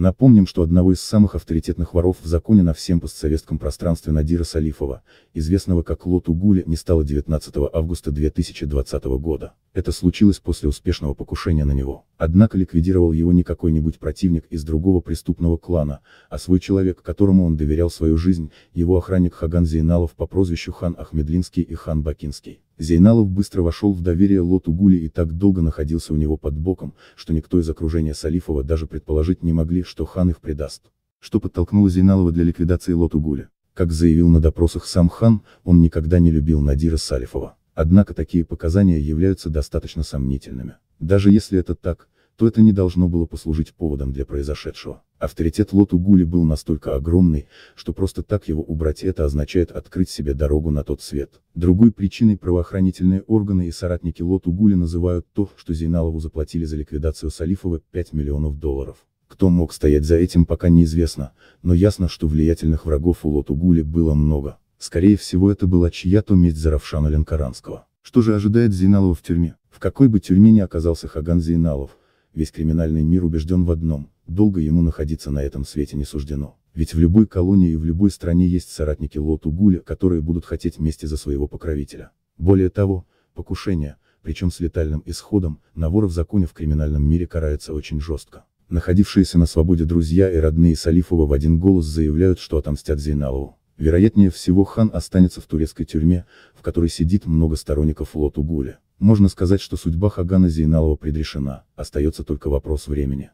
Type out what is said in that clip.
Напомним, что одного из самых авторитетных воров в законе на всем постсоветском пространстве Надира Салифова, известного как Лоту Гули, не стало 19 августа 2020 года. Это случилось после успешного покушения на него. Однако ликвидировал его не какой-нибудь противник из другого преступного клана, а свой человек, которому он доверял свою жизнь, его охранник Хаган Зейналов по прозвищу Хан Ахмедлинский и Хан Бакинский. Зейналов быстро вошел в доверие Лоту Гули и так долго находился у него под боком, что никто из окружения Салифова даже предположить не могли, что хан их предаст. Что подтолкнуло Зейналова для ликвидации Лоту Гули? Как заявил на допросах сам хан, он никогда не любил Надира Салифова. Однако такие показания являются достаточно сомнительными. Даже если это так, то это не должно было послужить поводом для произошедшего. Авторитет Лоту Гули был настолько огромный, что просто так его убрать это означает открыть себе дорогу на тот свет. Другой причиной правоохранительные органы и соратники Лоту Гули называют то, что Зейналову заплатили за ликвидацию Салифова 5 миллионов долларов. Кто мог стоять за этим пока неизвестно, но ясно, что влиятельных врагов у Лоту Гули было много. Скорее всего это была чья-то месть за Равшана Ленкаранского. Что же ожидает Зейналова в тюрьме? В какой бы тюрьме ни оказался Хаган Зейналов, весь криминальный мир убежден в одном, долго ему находиться на этом свете не суждено. Ведь в любой колонии и в любой стране есть соратники Лоту Гуля, которые будут хотеть мести за своего покровителя. Более того, покушение, причем с летальным исходом, на вора в законе в криминальном мире карается очень жестко. Находившиеся на свободе друзья и родные Салифова в один голос заявляют, что отомстят Зейналову. Вероятнее всего хан останется в турецкой тюрьме, в которой сидит много сторонников Лоту Гуля. Можно сказать, что судьба Хагана Зейналова предрешена, остается только вопрос времени.